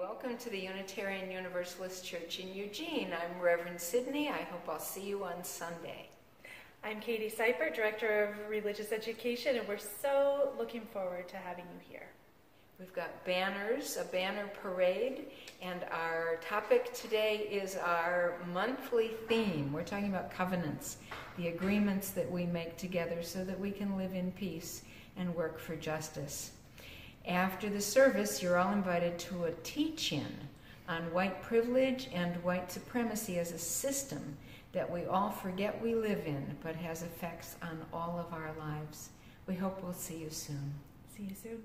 welcome to the Unitarian Universalist Church in Eugene. I'm Reverend Sydney. I hope I'll see you on Sunday. I'm Katie Seipert, Director of Religious Education, and we're so looking forward to having you here. We've got banners, a banner parade, and our topic today is our monthly theme. We're talking about covenants, the agreements that we make together so that we can live in peace and work for justice. After the service, you're all invited to a teach in on white privilege and white supremacy as a system that we all forget we live in but has effects on all of our lives. We hope we'll see you soon. See you soon.